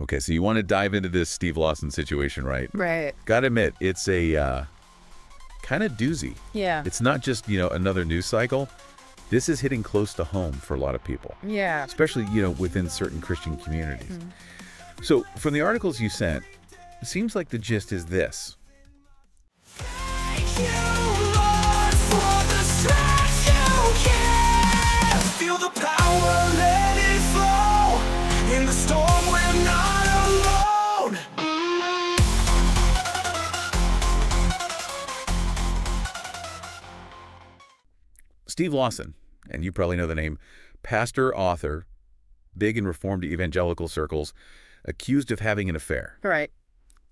Okay, so you want to dive into this Steve Lawson situation, right? Right. Gotta admit, it's a uh, kind of doozy. Yeah. It's not just, you know, another news cycle. This is hitting close to home for a lot of people, yeah. especially, you know, within certain Christian communities. So from the articles you sent, it seems like the gist is this. Thank you, Lord, Steve Lawson, and you probably know the name, pastor, author, big in Reformed evangelical circles, accused of having an affair. Right.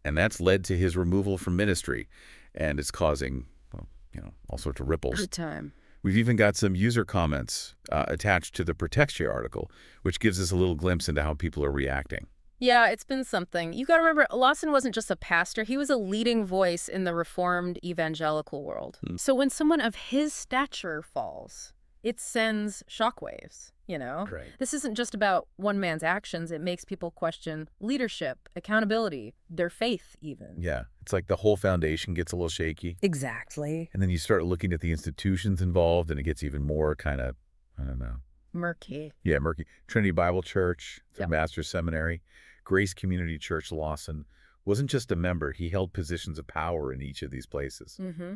And that's led to his removal from ministry, and it's causing, well, you know, all sorts of ripples. Good time. We've even got some user comments uh, attached to the Protestia article, which gives us a little glimpse into how people are reacting. Yeah, it's been something. You got to remember, Lawson wasn't just a pastor, he was a leading voice in the Reformed evangelical world. Hmm. So when someone of his stature falls, it sends shockwaves, you know? Right. This isn't just about one man's actions, it makes people question leadership, accountability, their faith, even. Yeah, it's like the whole foundation gets a little shaky. Exactly. And then you start looking at the institutions involved, and it gets even more kind of, I don't know. Murky. Yeah, murky. Trinity Bible Church, the Yep. Master's Seminary, Grace Community Church Lawson wasn't just a member, he held positions of power in each of these places. Mm-hmm.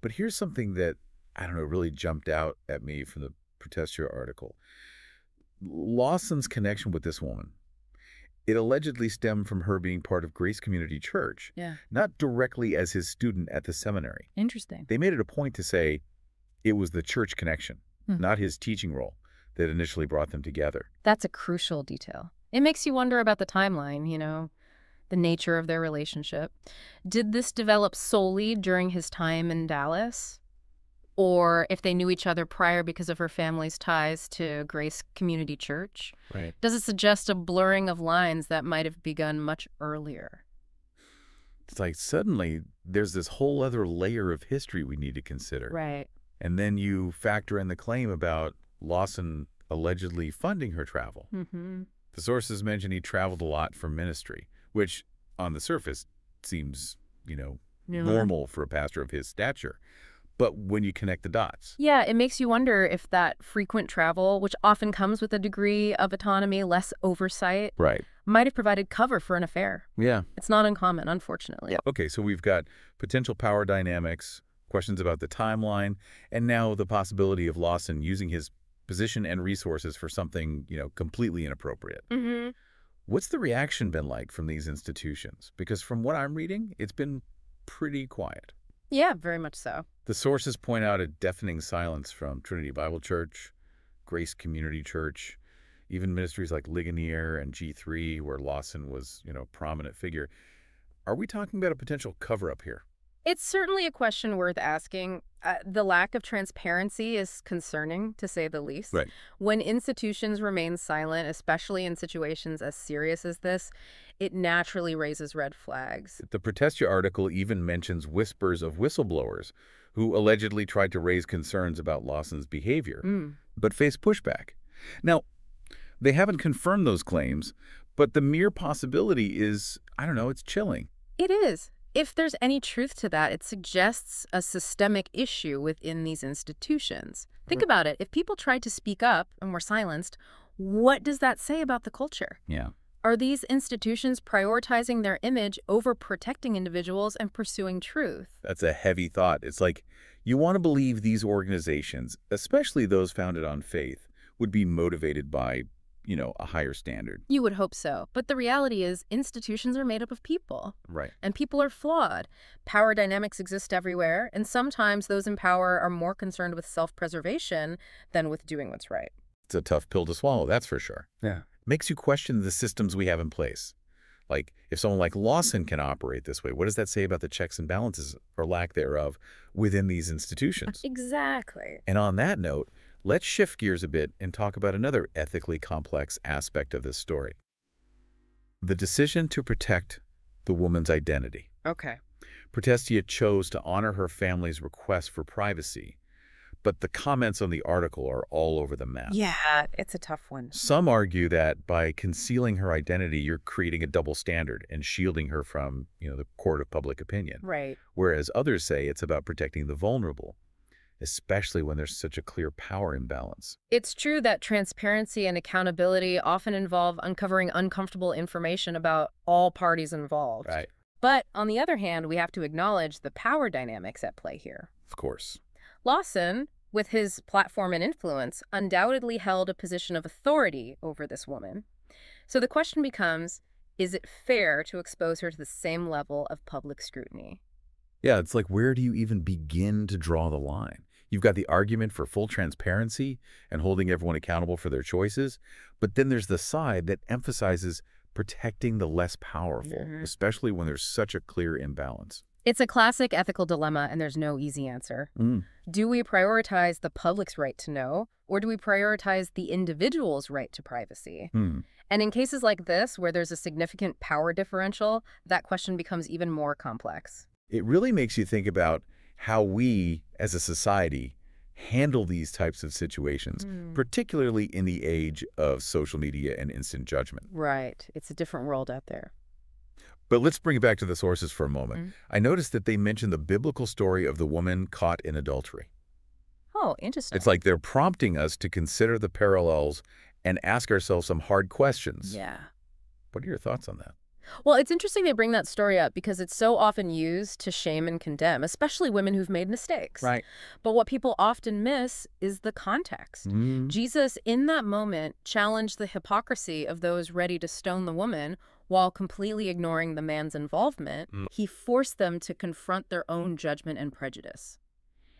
But here's something that, I don't know, really jumped out at me from the Protestia article. Lawson's connection with this woman, it allegedly stemmed from her being part of Grace Community Church, Yeah. not directly as his student at the seminary. Interesting. They made it a point to say it was the church connection, Hmm. not his teaching role, that initially brought them together. That's a crucial detail. It makes you wonder about the timeline, you know, the nature of their relationship. Did this develop solely during his time in Dallas? Or if they knew each other prior because of her family's ties to Grace Community Church? Right. Does it suggest a blurring of lines that might have begun much earlier? It's like suddenly there's this whole other layer of history we need to consider. Right. And then you factor in the claim about Lawson allegedly funding her travel. Mm-hmm. The sources mention he traveled a lot for ministry, which on the surface seems, you know, normal for a pastor of his stature. But when you connect the dots, Yeah, it makes you wonder if that frequent travel, which often comes with a degree of autonomy, less oversight, right? might have provided cover for an affair. Yeah. It's not uncommon, unfortunately. Okay, so we've got potential power dynamics, questions about the timeline, and now the possibility of Lawson using his position and resources for something, you know, completely inappropriate. Mm-hmm. What's the reaction been like from these institutions? Because from what I'm reading, it's been pretty quiet. Yeah, very much so. The sources point out a deafening silence from Trinity Bible Church, Grace Community Church, even ministries like Ligonier and G3, where Lawson was, you know, a prominent figure. Are we talking about a potential cover-up here? It's certainly a question worth asking. Uh, the lack of transparency is concerning, to say the least. Right. When institutions remain silent, especially in situations as serious as this, it naturally raises red flags. The Protestia article even mentions whispers of whistleblowers who allegedly tried to raise concerns about Lawson's behavior, Mm. but faced pushback. Now, they haven't confirmed those claims, but the mere possibility is, I don't know, it's chilling. It is. If there's any truth to that, it suggests a systemic issue within these institutions. Think about it. If people tried to speak up and were silenced, what does that say about the culture? Yeah. Are these institutions prioritizing their image over protecting individuals and pursuing truth? That's a heavy thought. It's like you want to believe these organizations, especially those founded on faith, would be motivated by, you know, a higher standard. You would hope so. But the reality is, institutions are made up of people, Right. and people are flawed. Power dynamics exist everywhere, and sometimes those in power are more concerned with self preservation than with doing what's right. It's a tough pill to swallow, that's for sure. Yeah. Makes you question the systems we have in place. Like, if someone like Lawson can operate this way, what does that say about the checks and balances, or lack thereof, within these institutions? Exactly. And on that note, let's shift gears a bit and talk about another ethically complex aspect of this story. The decision to protect the woman's identity. Okay. Protestia chose to honor her family's request for privacy, but the comments on the article are all over the map. Yeah, it's a tough one. Some argue that by concealing her identity, you're creating a double standard and shielding her from, you know, the court of public opinion. Right. Whereas others say it's about protecting the vulnerable, especially when there's such a clear power imbalance. It's true that transparency and accountability often involve uncovering uncomfortable information about all parties involved. Right. But on the other hand, we have to acknowledge the power dynamics at play here. Of course. Lawson, with his platform and influence, undoubtedly held a position of authority over this woman. So the question becomes, is it fair to expose her to the same level of public scrutiny? Yeah, it's like where do you even begin to draw the line? You've got the argument for full transparency and holding everyone accountable for their choices, but then there's the side that emphasizes protecting the less powerful, Mhm. especially when there's such a clear imbalance. It's a classic ethical dilemma, and there's no easy answer. Do we prioritize the public's right to know, or do we prioritize the individual's right to privacy? Hmm. And in cases like this, where there's a significant power differential, that question becomes even more complex. It really makes you think about how we, as a society, handle these types of situations, Hmm. particularly in the age of social media and instant judgment. Right. It's a different world out there. But let's bring it back to the sources for a moment. Mhm. I noticed that they mentioned the biblical story of the woman caught in adultery. Oh, interesting. It's like they're prompting us to consider the parallels and ask ourselves some hard questions. Yeah. What are your thoughts on that? Well, it's interesting they bring that story up because it's so often used to shame and condemn, especially women who've made mistakes. Right. But what people often miss is the context. Mm. Jesus, in that moment, challenged the hypocrisy of those ready to stone the woman while completely ignoring the man's involvement. Mm. He forced them to confront their own judgment and prejudice.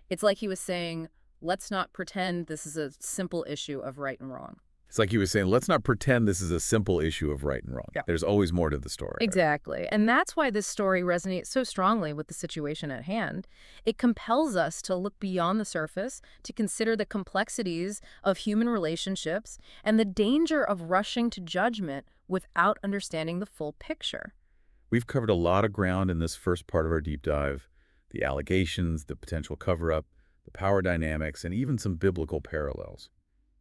It's like he was saying, let's not pretend this is a simple issue of right and wrong. It's like he was saying, let's not pretend this is a simple issue of right and wrong. Yeah. There's always more to the story. Exactly. And that's why this story resonates so strongly with the situation at hand. It compels us to look beyond the surface, to consider the complexities of human relationships and the danger of rushing to judgment without understanding the full picture. We've covered a lot of ground in this first part of our deep dive. The allegations, the potential cover-up, the power dynamics, and even some biblical parallels.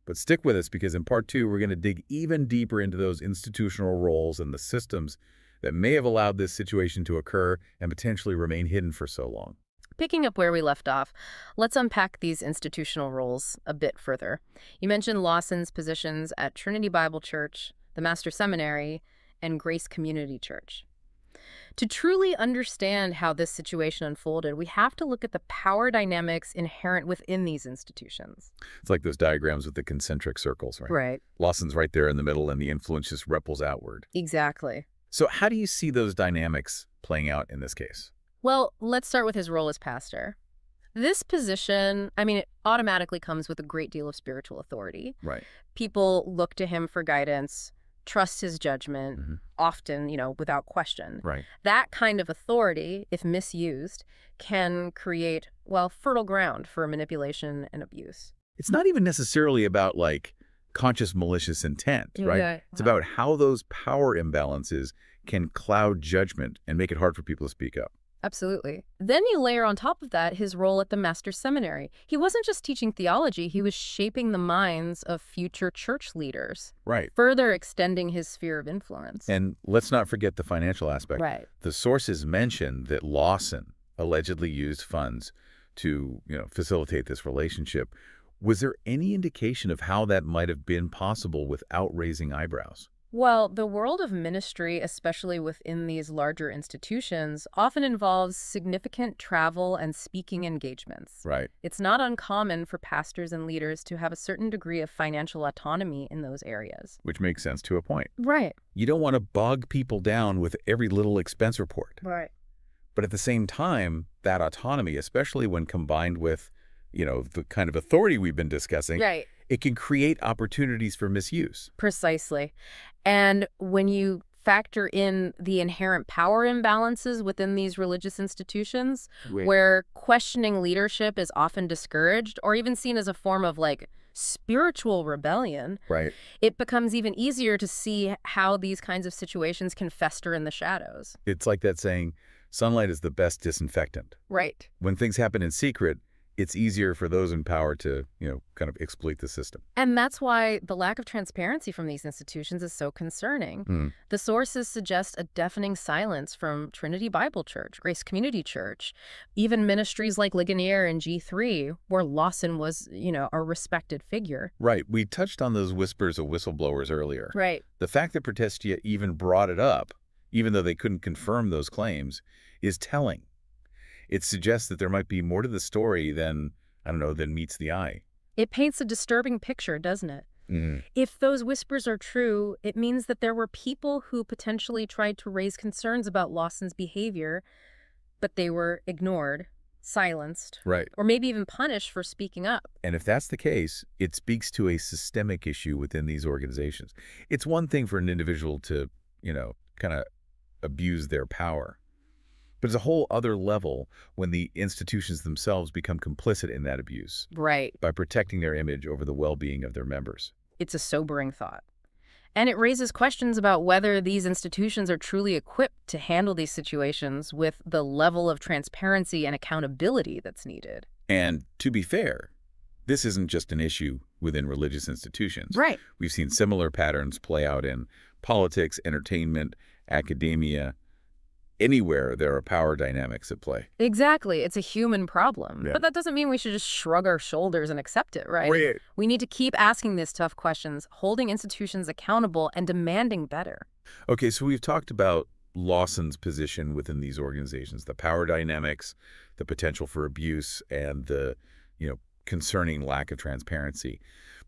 But stick with us because in part two, we're going to dig even deeper into those institutional roles and the systems that may have allowed this situation to occur and potentially remain hidden for so long. Picking up where we left off, let's unpack these institutional roles a bit further. You mentioned Lawson's positions at Trinity Bible Church, the Master Seminary, and Grace Community Church. To truly understand how this situation unfolded, we have to look at the power dynamics inherent within these institutions. It's like those diagrams with the concentric circles, right? Right. Lawson's right there in the middle and the influence just ripples outward. Exactly. So how do you see those dynamics playing out in this case? Well, let's start with his role as pastor. This position, I mean, it automatically comes with a great deal of spiritual authority. Right. People look to him for guidance, trust his judgment, Mhm. Often, you know, without question. Right. That kind of authority, if misused, can create, well, fertile ground for manipulation and abuse. It's not even necessarily about like conscious malicious intent, right? It's about how those power imbalances can cloud judgment and make it hard for people to speak up. Absolutely. Then you layer on top of that his role at the Master's Seminary. He wasn't just teaching theology, he was shaping the minds of future church leaders, Right. further extending his sphere of influence. And let's not forget the financial aspect. right. The sources mention that Lawson allegedly used funds to, you know, facilitate this relationship. Was there any indication of how that might have been possible without raising eyebrows? Well, the world of ministry, especially within these larger institutions, often involves significant travel and speaking engagements. Right. It's not uncommon for pastors and leaders to have a certain degree of financial autonomy in those areas. Which makes sense to a point. Right. You don't want to bog people down with every little expense report. Right. But at the same time, that autonomy, especially when combined with, you know, the kind of authority we've been discussing, Right. it can create opportunities for misuse. Precisely. And when you factor in the inherent power imbalances within these religious institutions, where questioning leadership is often discouraged or even seen as a form of like spiritual rebellion, Right. it becomes even easier to see how these kinds of situations can fester in the shadows. It's like that saying, sunlight is the best disinfectant. Right. When things happen in secret, it's easier for those in power to, you know, kind of exploit the system. And that's why the lack of transparency from these institutions is so concerning. Hmm. The sources suggest a deafening silence from Trinity Bible Church, Grace Community Church, even ministries like Ligonier and G3, where Lawson was, you know, a respected figure. Right. We touched on those whispers of whistleblowers earlier. Right. The fact that Protestia even brought it up, even though they couldn't confirm those claims, is telling. It suggests that there might be more to the story than, I don't know, than meets the eye. It paints a disturbing picture, doesn't it? Mm. If those whispers are true, it means that there were people who potentially tried to raise concerns about Lawson's behavior, but they were ignored, silenced, Right. or maybe even punished for speaking up. And if that's the case, it speaks to a systemic issue within these organizations. It's one thing for an individual to, you know, kind of abuse their power. But it's a whole other level when the institutions themselves become complicit in that abuse Right. by protecting their image over the well-being of their members. It's a sobering thought. And it raises questions about whether these institutions are truly equipped to handle these situations with the level of transparency and accountability that's needed. And to be fair, this isn't just an issue within religious institutions. Right. We've seen similar patterns play out in politics, entertainment, academia, anywhere there are power dynamics at play. Exactly. It's a human problem. Yeah. But that doesn't mean we should just shrug our shoulders and accept it, right? We need to keep asking these tough questions, holding institutions accountable, and demanding better. Okay, so we've talked about Lawson's position within these organizations, the power dynamics, the potential for abuse, and the, you know, concerning lack of transparency.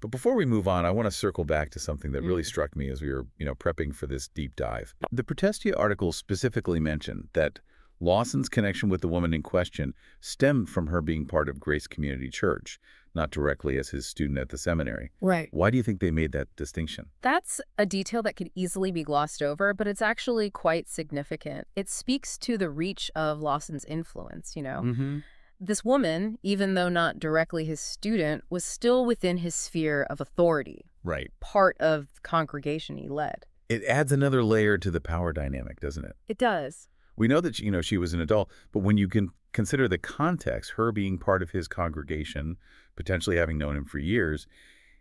But before we move on, I want to circle back to something that really Mm. struck me as we were, you know, prepping for this deep dive. The Protestia article specifically mentioned that Lawson's connection with the woman in question stemmed from her being part of Grace Community Church, not directly as his student at the seminary. Right. Why do you think they made that distinction? That's a detail that could easily be glossed over, but it's actually quite significant. It speaks to the reach of Lawson's influence, you know. Mm-hmm. This woman, even though not directly his student, was still within his sphere of authority, Right. part of the congregation he led. It adds another layer to the power dynamic, doesn't it? It does. We know that, you know, she was an adult, but when you can consider the context, her being part of his congregation, potentially having known him for years,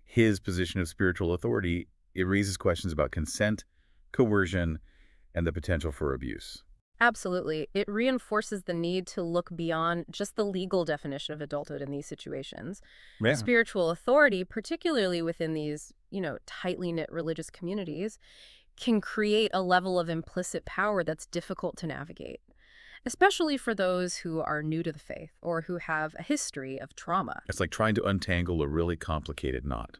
his position of spiritual authority, it raises questions about consent, coercion, and the potential for abuse. Absolutely. It reinforces the need to look beyond just the legal definition of adulthood in these situations. Spiritual authority, particularly within these, you know, tightly knit religious communities, can create a level of implicit power that's difficult to navigate, especially for those who are new to the faith or who have a history of trauma. It's like trying to untangle a really complicated knot.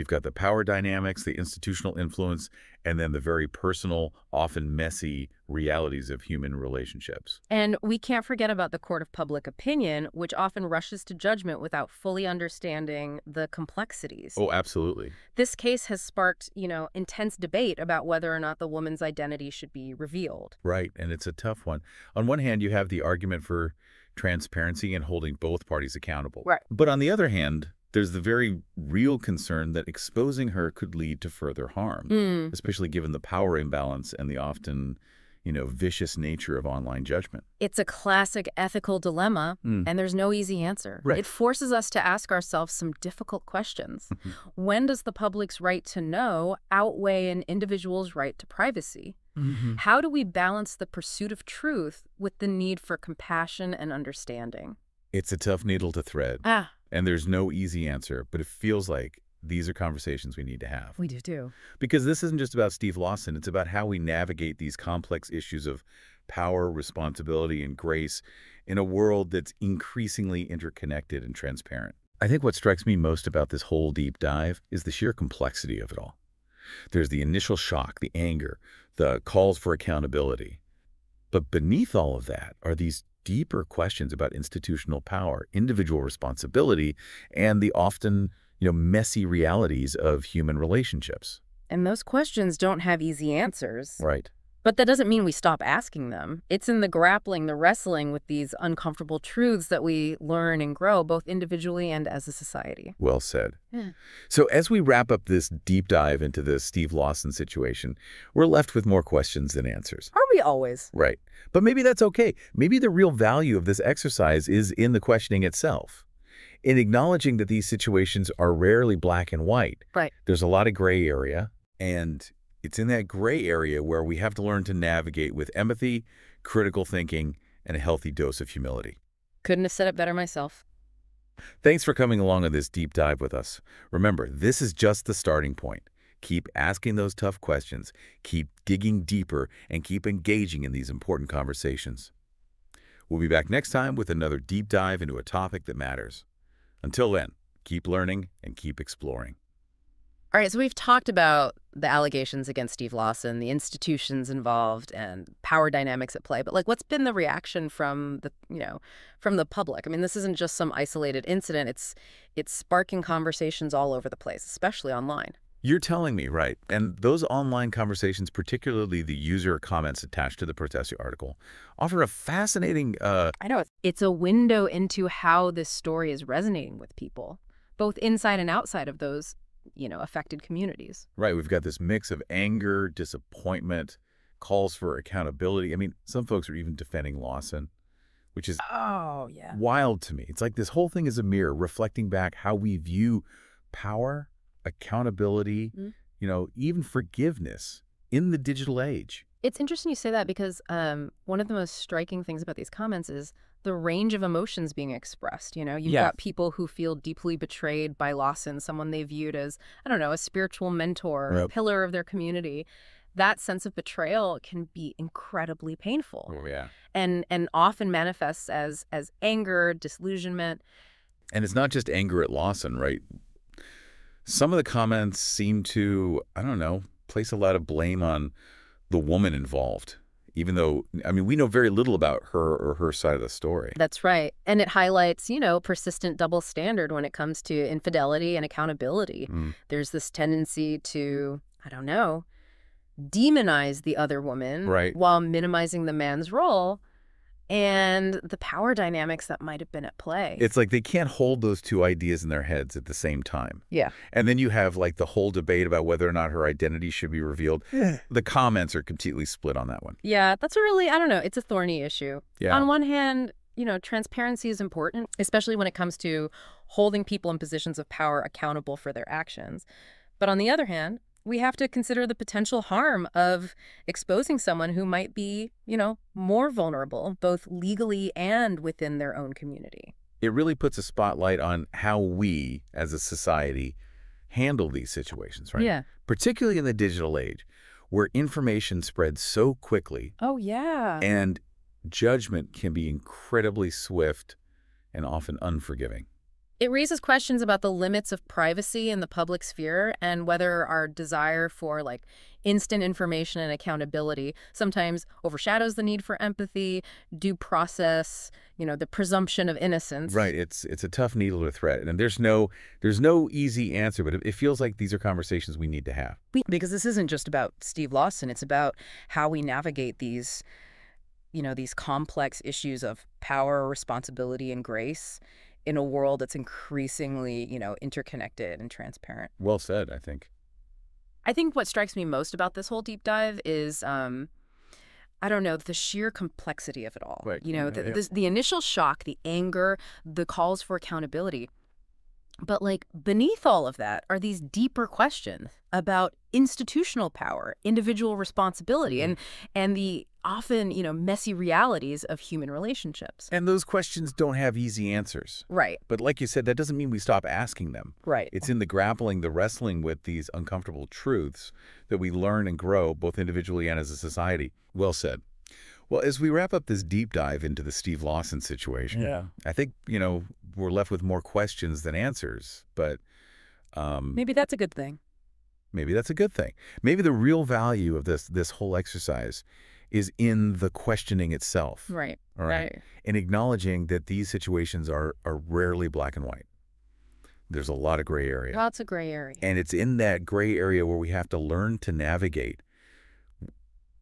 You've got the power dynamics, the institutional influence, and then the very personal, often messy realities of human relationships. And we can't forget about the court of public opinion, which often rushes to judgment without fully understanding the complexities. Oh, absolutely. This case has sparked, you know, intense debate about whether or not the woman's identity should be revealed. Right, and it's a tough one. On one hand, you have the argument for transparency and holding both parties accountable. Right. But on the other hand, there's the very real concern that exposing her could lead to further harm, Mm. especially given the power imbalance and the often, you know, vicious nature of online judgment. It's a classic ethical dilemma, Mm. and there's no easy answer. Right. It forces us to ask ourselves some difficult questions. when does the public's right to know outweigh an individual's right to privacy? How do we balance the pursuit of truth with the need for compassion and understanding? It's a tough needle to thread, Ah, and there's no easy answer, but it feels like these are conversations we need to have. we do too. Because this isn't just about Steve Lawson, it's about how we navigate these complex issues of power, responsibility, and grace in a world that's increasingly interconnected and transparent. I think what strikes me most about this whole deep dive is the sheer complexity of it all. There's the initial shock, the anger, the calls for accountability. But beneath all of that are these deeper questions about institutional power, individual responsibility, and the often, you know, messy realities of human relationships. And those questions don't have easy answers. Right. But that doesn't mean we stop asking them. It's in the grappling, the wrestling with these uncomfortable truths that we learn and grow, both individually and as a society. Well said. Yeah. So as we wrap up this deep dive into the Steve Lawson situation, we're left with more questions than answers. Are we always? Right. But maybe that's okay. Maybe the real value of this exercise is in the questioning itself. In acknowledging that these situations are rarely black and white. Right. There's a lot of gray area, and it's in that gray area where we have to learn to navigate with empathy, critical thinking, and a healthy dose of humility. Couldn't have said it better myself. Thanks for coming along on this deep dive with us. Remember, this is just the starting point. Keep asking those tough questions, keep digging deeper, and keep engaging in these important conversations. We'll be back next time with another deep dive into a topic that matters. Until then, keep learning and keep exploring. All right, so we've talked about the allegations against Steve Lawson, the institutions involved, and power dynamics at play. But like, what's been the reaction from the you know from the public? I mean, this isn't just some isolated incident. It's it's sparking conversations all over the place, especially online. You're telling me, right. And those online conversations, particularly the user comments attached to the Protestia article, offer a fascinating uh, I know it's it's a window into how this story is resonating with people, both inside and outside of those you know affected communities. Right, we've got this mix of anger, disappointment, calls for accountability. I mean, some folks are even defending Lawson, which is Oh yeah. wild to me. It's like this whole thing is a mirror reflecting back how we view power, accountability, Mhm. you know, even forgiveness in the digital age. It's interesting you say that because um, one of the most striking things about these comments is the range of emotions being expressed. You know, you've Yeah. got people who feel deeply betrayed by Lawson, someone they viewed as, I don't know, a spiritual mentor, Yep. pillar of their community. That sense of betrayal can be incredibly painful Oh, yeah. and and often manifests as as anger, disillusionment. And it's not just anger at Lawson, right? Some of the comments seem to, I don't know, place a lot of blame on the woman involved, even though, I mean, we know very little about her or her side of the story. That's right. And it highlights, you know, persistent double standard when it comes to infidelity and accountability. Mm. There's this tendency to, I don't know, demonize the other woman Right. while minimizing the man's role and the power dynamics that might have been at play. It's like they can't hold those two ideas in their heads at the same time. yeah. And then you have like the whole debate about whether or not her identity should be revealed. Eh. The comments are completely split on that one. Yeah, that's a really, I don't know, it's a thorny issue. Yeah. On one hand, you know, transparency is important, especially when it comes to holding people in positions of power accountable for their actions. But on the other hand, we have to consider the potential harm of exposing someone who might be, you know, more vulnerable, both legally and within their own community. It really puts a spotlight on how we as a society handle these situations, right? Yeah. Particularly in the digital age where information spreads so quickly Oh, yeah. and judgment can be incredibly swift and often unforgiving. It raises questions about the limits of privacy in the public sphere and whether our desire for like instant information and accountability sometimes overshadows the need for empathy, due process, you know, the presumption of innocence. Right. It's it's a tough needle to thread. And there's no there's no easy answer, but it, it feels like these are conversations we need to have. Because this isn't just about Steve Lawson, it's about how we navigate these you know, these complex issues of power, responsibility and grace in a world that's increasingly, you know, interconnected and transparent. Well said, I think. I think what strikes me most about this whole deep dive is, um, I don't know, the sheer complexity of it all. Right. You know, Yeah, the, yeah. this- the initial shock, the anger, the calls for accountability. But like beneath all of that are these deeper questions about institutional power, individual responsibility, and and the often you know messy realities of human relationships. And those questions don't have easy answers. Right. But like you said, that doesn't mean we stop asking them. Right. It's in the grappling, the wrestling with these uncomfortable truths that we learn and grow both individually and as a society. Well said. Well, as we wrap up this deep dive into the Steve Lawson situation, yeah. I think, you know, we're left with more questions than answers, but um, Maybe that's a good thing. maybe that's a good thing. Maybe the real value of this this whole exercise is in the questioning itself. Right. All right. And acknowledging that these situations are are rarely black and white. There's a lot of gray area. Lots of gray area. And it's in that gray area where we have to learn to navigate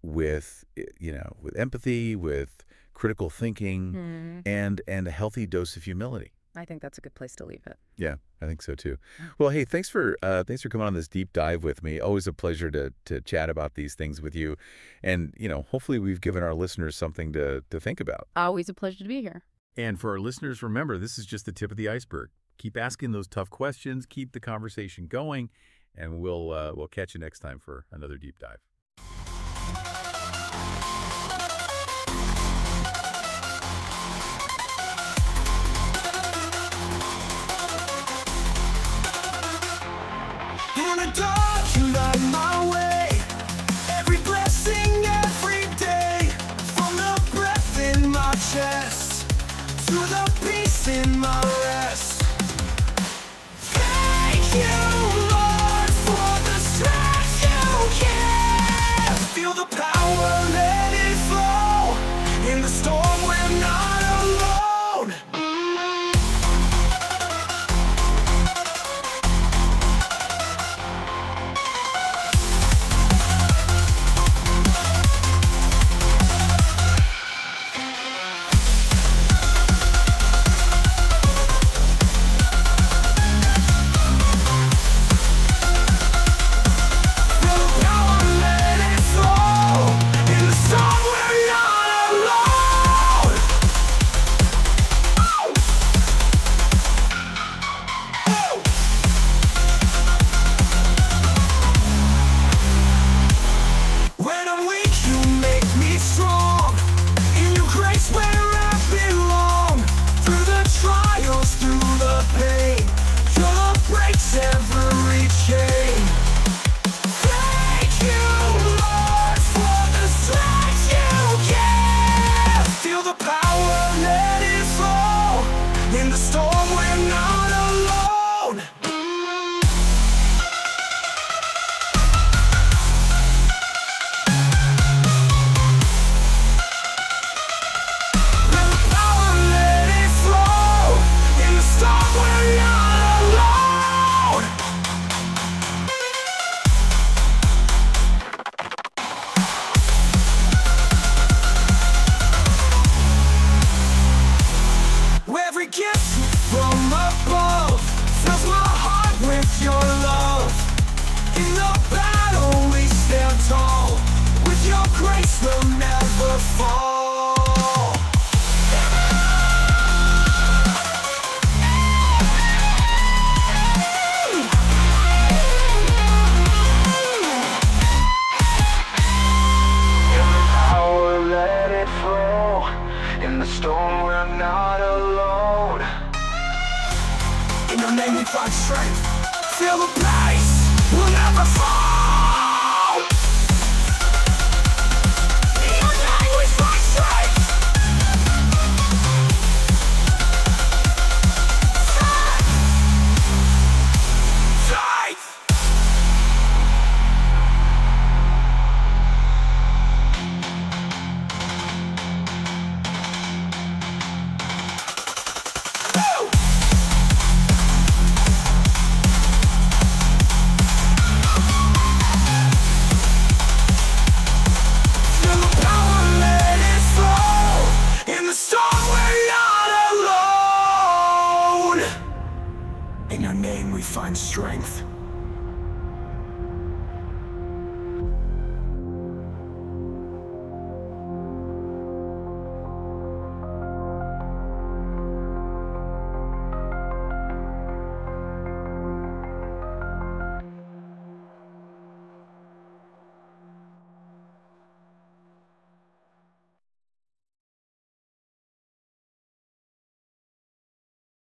with, you know, with empathy, with critical thinking, Hmm. and and a healthy dose of humility. I think that's a good place to leave it. Yeah, I think so too. Well, hey, thanks for uh, thanks for coming on this deep dive with me. Always a pleasure to to chat about these things with you, and you know, hopefully, we've given our listeners something to to think about. Always a pleasure to be here. And for our listeners, remember this is just the tip of the iceberg. Keep asking those tough questions, keep the conversation going, and we'll uh, we'll catch you next time for another deep dive. To learn my way, every blessing every day, from the breath in my chest, through the peace in my rest.